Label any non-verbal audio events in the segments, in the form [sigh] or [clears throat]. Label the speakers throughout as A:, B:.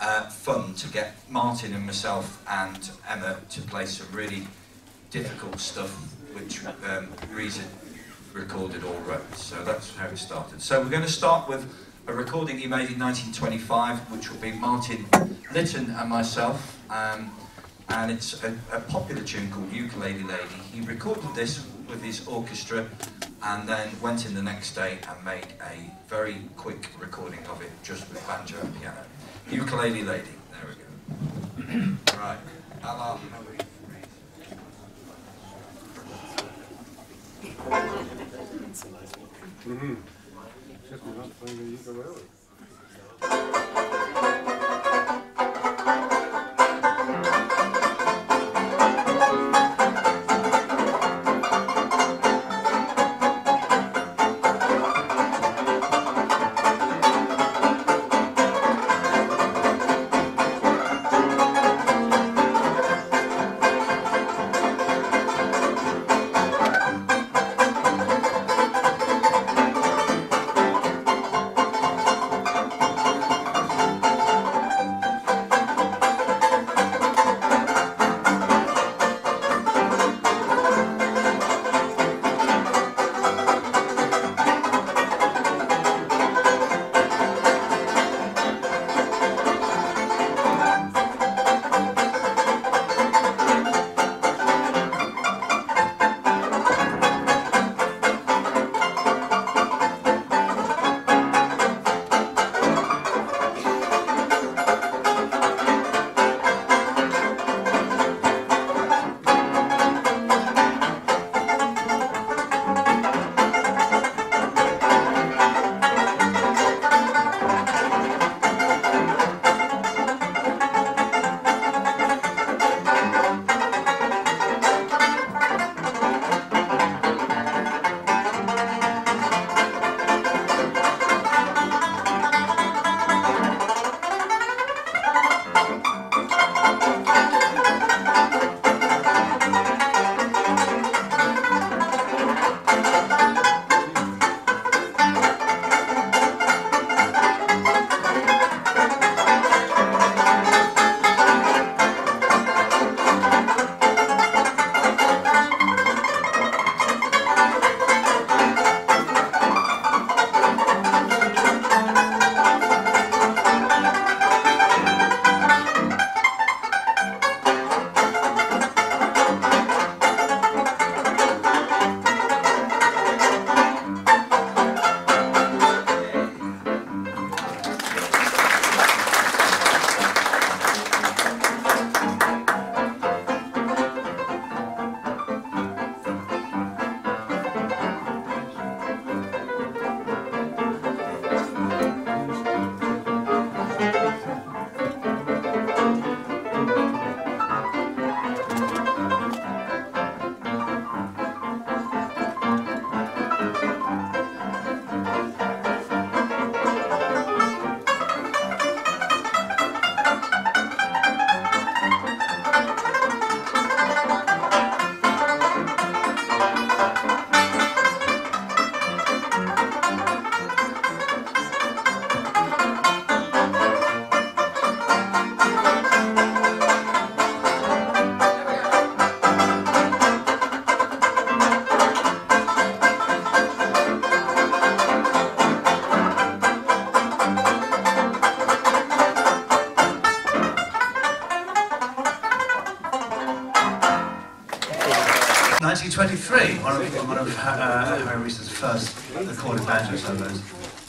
A: uh, fun to get Martin and myself and Emma to play some really difficult stuff, which um, had recorded or wrote. So that's how it started. So we're going to start with a recording he made in 1925, which will be Martin Litton and myself. Um, and it's a, a popular tune called Ukulele Lady. He recorded this with his orchestra and then went in the next day and made a very quick recording of it just with banjo and piano. Ukulele Lady, there we go. [clears throat] right, Allah.
B: Mm-hmm. Just not playing the ukulele.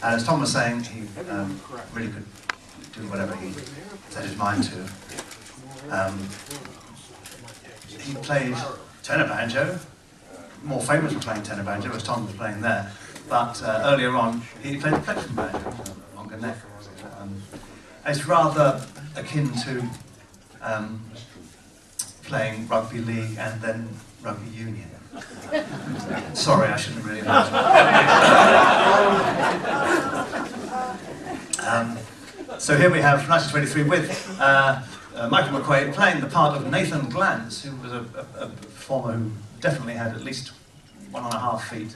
C: As Tom was saying, he um, really could do whatever he set his mind to. Um, he played tenor banjo, more famous for playing tenor banjo, as Tom was playing there. But uh, earlier on, he played the plectrum banjo, longer neck. Um, it's rather akin to um, playing rugby league and then rugby union. [laughs] Sorry, I shouldn't really [laughs] um, so here we have 1923 with uh, uh, Michael McQuaid playing the part of Nathan Glantz, who was a, a, a, performer who definitely had at least one and a half feet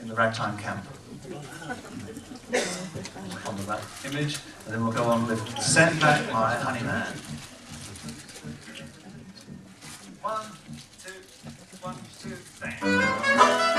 C: in the ragtime camp. [laughs] On back image, and then we'll go on with Send Back My Honey Man. One, two, one,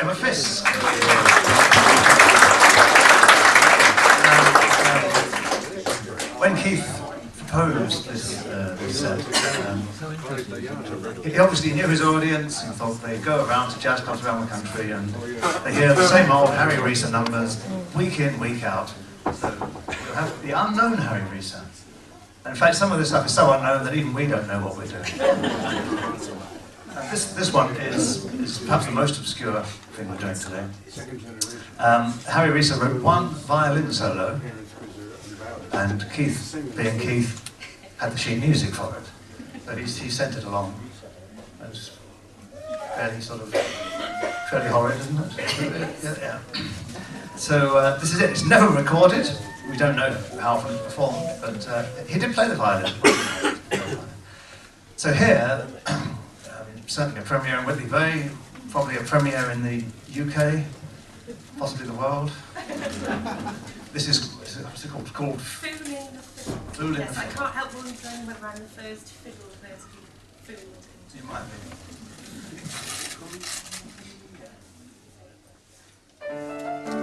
C: Emma Fisk. When Keith proposed this, uh, this set, um, he obviously knew his audience and thought they'd go around to jazz clubs around the country and they hear the same old Harry Reser numbers week in, week out. So we'll have the unknown Harry Reser. In fact, some of this stuff is so unknown that even we don't know what we're doing. This, this one is, is perhaps the most obscure thing we're doing today. Um, Harry Reser wrote one violin solo, and Keith, being Keith, had the sheet music for it. So he, he sent it along. It's fairly sort of, fairly horrid, isn't it? Yeah. So uh, this is it. It's never recorded. We don't know how often it's performed, but uh, he did play the violin. So here, [clears throat] certainly a premiere in Whitley Bay, probably a premiere in the UK, possibly the world. [laughs] This is, what's it called? called
D: in the Fiddle. Yes, I can't help wondering whether I'm the first fiddle to be fooled.
C: You might be. [laughs]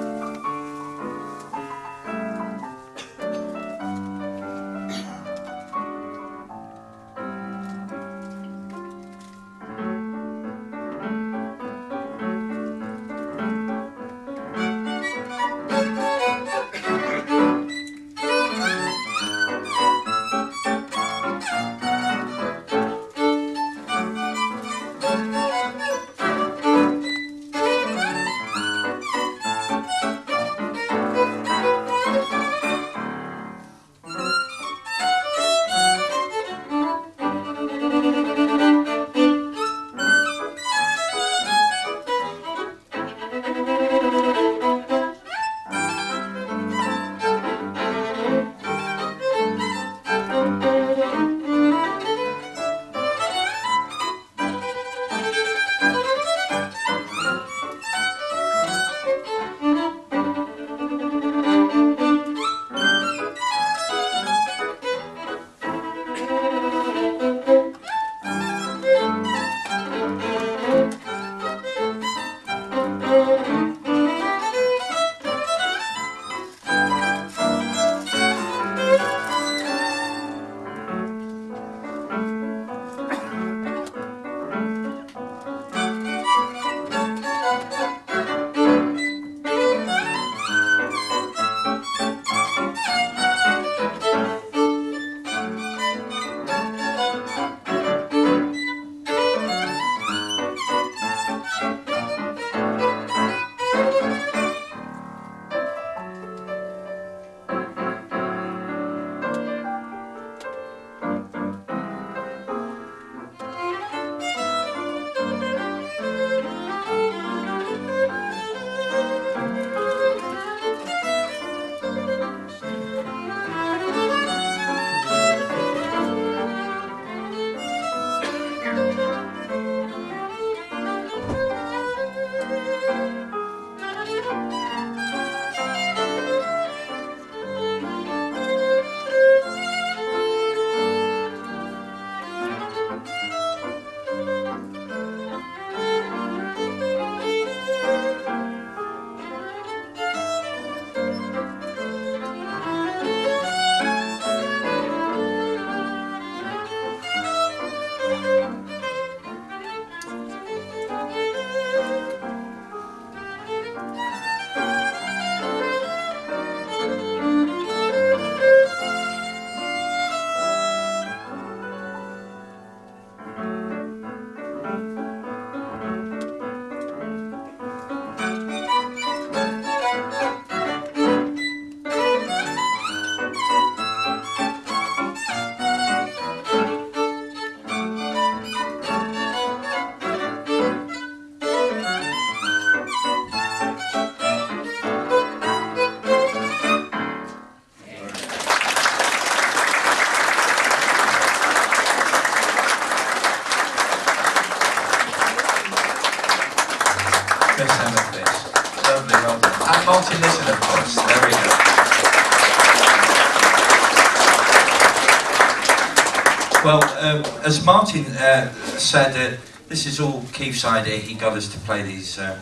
A: Martin uh, said, uh, this is all Keith's idea. He got us to play these uh,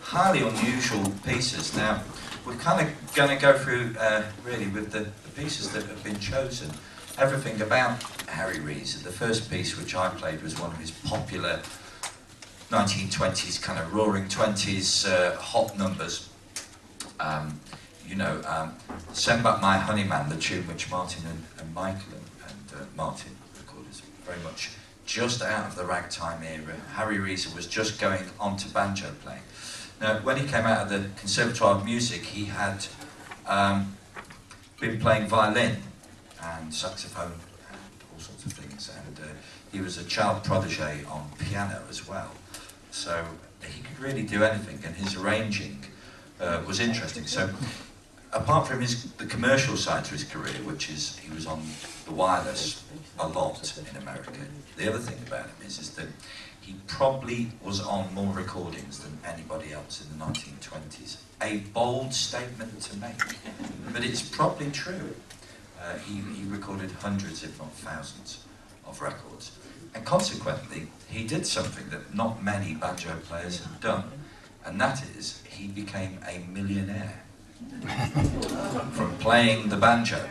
A: highly unusual pieces. Now, we're kind of going to go through, uh, really, with the, the pieces that have been chosen. Everything about Harry Rees. The first piece which I played was one of his popular 1920s, kind of roaring 20s uh, hot numbers. Um, you know, um, Send Back My Honeyman, the tune which Martin and, and Michael and, and uh, Martin very much just out of the ragtime era. Harry Reser was just going on to banjo playing. Now, when he came out of the Conservatoire of Music, he had um, been playing violin and saxophone and all sorts of things, and uh, he was a child protege on piano as well. So he could really do anything, and his arranging uh, was interesting. So, apart from his the commercial side to his career, which is he was on the wireless a lot in America. The other thing about him is is that he probably was on more recordings than anybody else in the 1920s. A bold statement to make, but it's probably true. Uh, he, he recorded hundreds, if not thousands, of records. And consequently, he did something that not many banjo players have done, and that is he became a millionaire [laughs] from playing the banjo.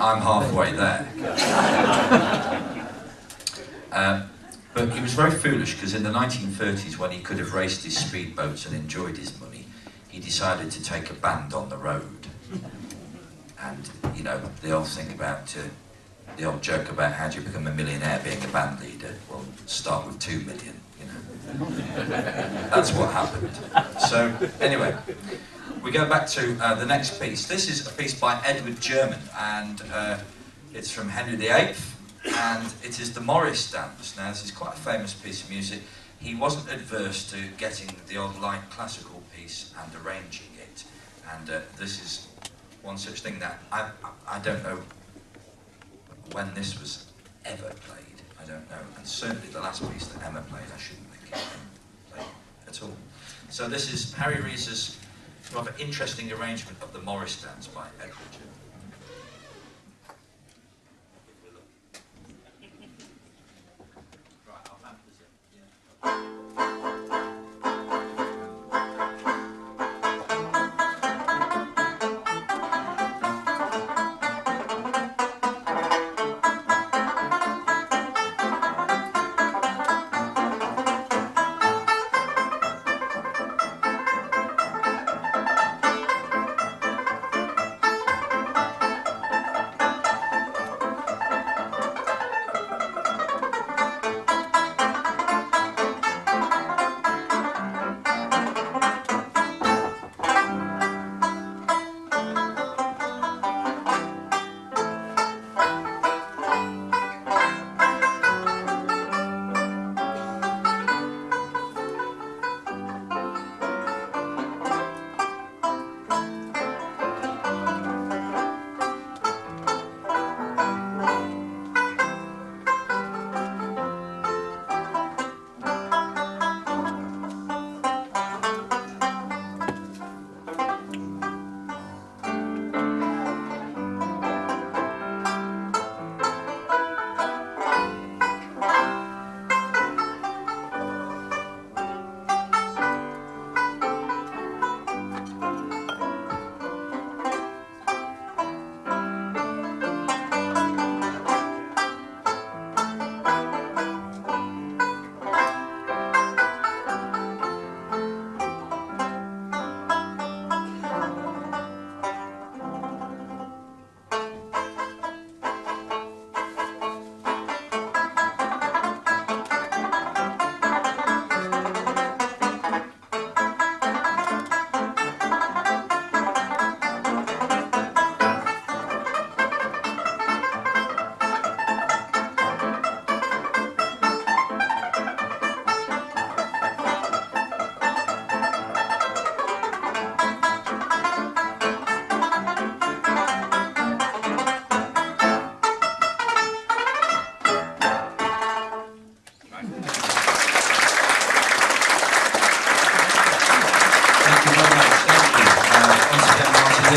A: I'm halfway there. [laughs] Um, but he was very foolish because in the 1930s, when he could have raced his speedboats and enjoyed his money, he decided to take a band on the road. And, you know, the old thing about, uh, the old joke about how do you become a millionaire being a band leader? Well, start with two million. [laughs] That's what happened. So, anyway, we go back to uh, the next piece. This is a piece by Edward German, and uh, it's from Henry VIII, and it is the Morris Dance. Now, this is quite a famous piece of music. He wasn't adverse to getting the old light classical piece and arranging it, and uh, this is one such thing that I, I, I don't know when this was ever played. I don't know, and certainly the last piece that Emma played, I shouldn't at all. So this is Harry Reser's rather interesting arrangement of the Morris Dance by Edward German.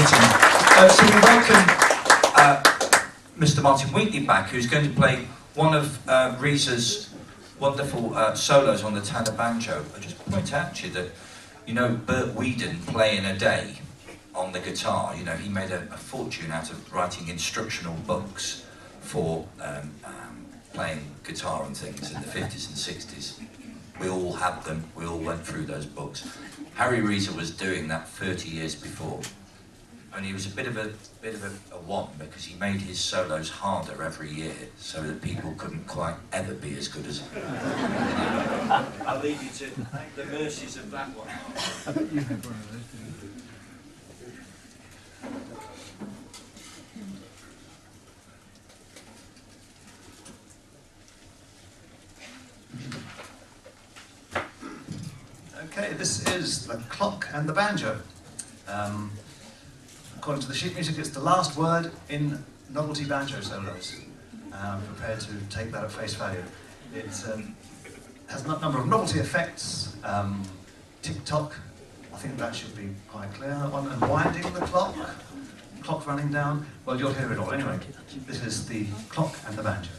A: Uh, so we welcome uh, Mr. Martin Wheatley back, who's going to play one of uh, wonderful uh, solos on the tenor banjo. I just point out to you that, you know, Bert Weedon playing a day on the guitar, you know, he made a, a fortune out of writing instructional books for um, um, playing guitar and things in the 50s and 60s. We all had them, we all went through those books. Harry Reser was doing that 30 years before. And he was a bit of a bit of a, a one because he made his solos harder every year so that people couldn't quite ever be as good as him. [laughs] I'll leave you to the mercies of that one.
C: Okay, this is the clock and the banjo. Um, according to the sheet music, it's the last word in novelty banjo solos. I'm prepared to take that at face value. It um, has a number of novelty effects, um, tick-tock, I think that should be quite clear, that one, and winding the clock, clock running down, well, you'll hear it all. Anyway, this is the clock and the banjo.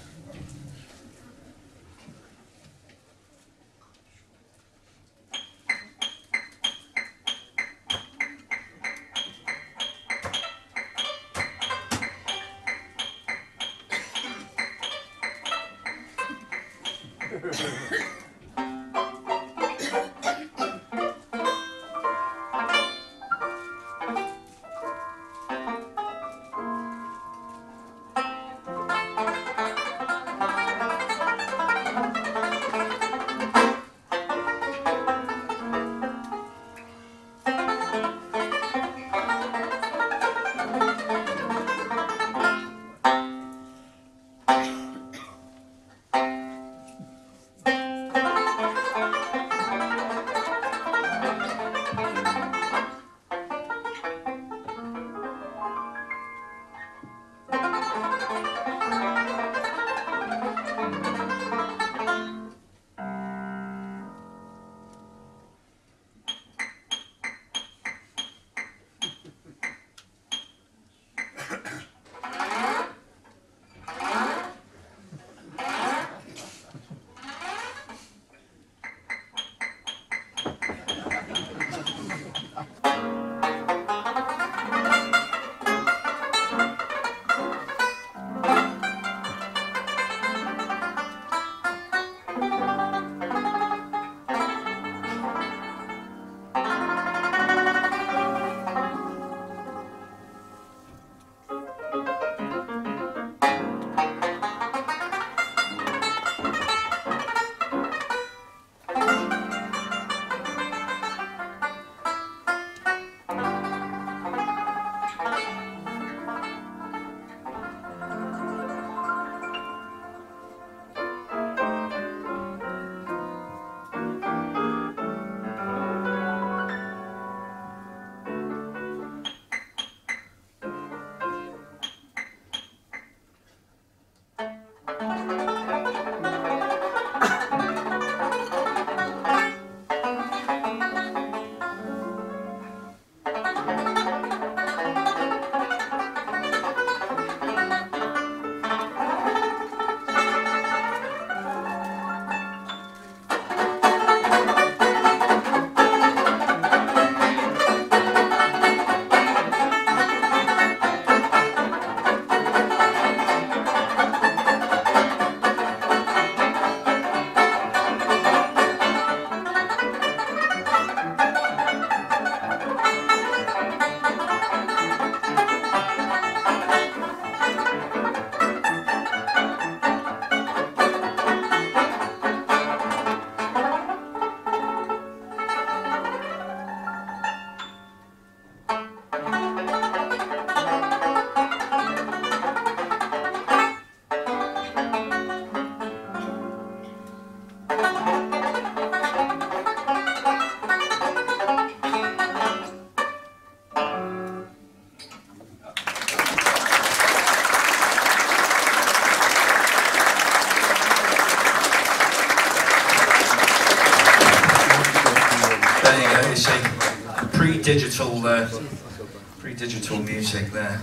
A: Pre-digital music there.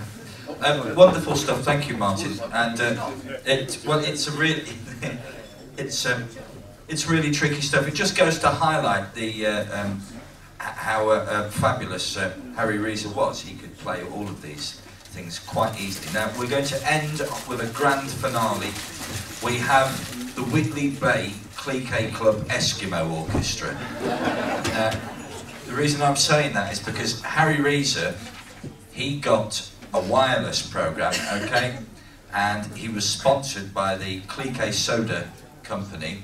A: Um, wonderful stuff, thank you, Martin. And uh, it well, it's a really [laughs] it's um, it's really tricky stuff. It just goes to highlight the uh, um, how uh, uh fabulous uh, Harry Reser was. He could play all of these things quite easily. Now we're going to end off with a grand finale. We have the Whitley Bay Clicquot Club Eskimo Orchestra. Uh, the reason I'm saying that is because Harry Reser, he got a wireless program, okay, and he was sponsored by the Clicquot Soda Company,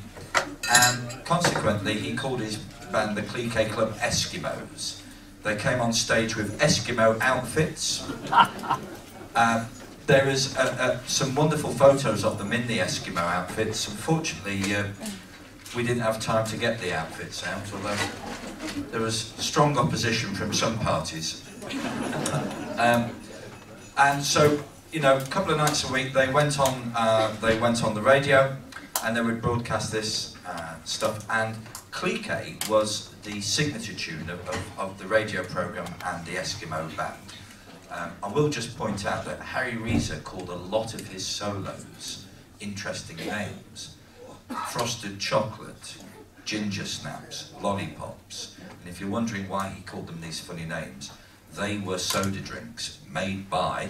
A: and consequently he called his band the Clicquot Club Eskimos. They came on stage with Eskimo outfits. [laughs] Um, there is uh, uh, some wonderful photos of them in the Eskimo outfits. Unfortunately, uh, we didn't have time to get the outfits out, although there was strong opposition from some parties. Um, and so, you know, a couple of nights a week they went on, uh, they went on the radio, and they would broadcast this uh, stuff. And Clicquot was the signature tune of, of, of the radio program and the Eskimo band. Um, I will just point out that Harry Reser called a lot of his solos interesting names. Frosted chocolate, ginger snaps, lollipops. And if you're wondering why he called them these funny names, they were soda drinks made by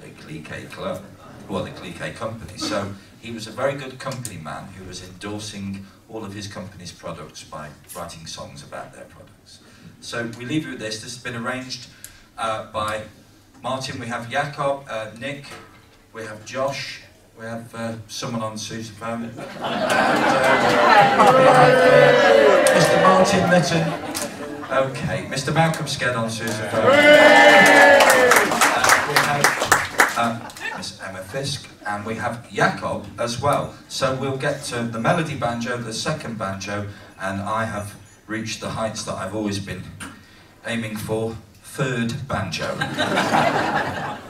A: the Clicquot Club, well, the Clicquot Company. So he was a very good company man who was endorsing all of his company's products by writing songs about their products. So we leave you with this. This has been arranged uh, by Martin. We have Jacob, uh, Nick, we have Josh, we have uh, someone on sousaphone, [laughs] and uh, we have Mr. Martin Litton. Okay, Mr. Malcolm Sked on sousaphone. Uh, we have uh, Miss Emma Fisk, and we have Jacob as well. So we'll get to the melody banjo, the second banjo, and I have reached the heights that I've always been aiming for, third banjo. [laughs]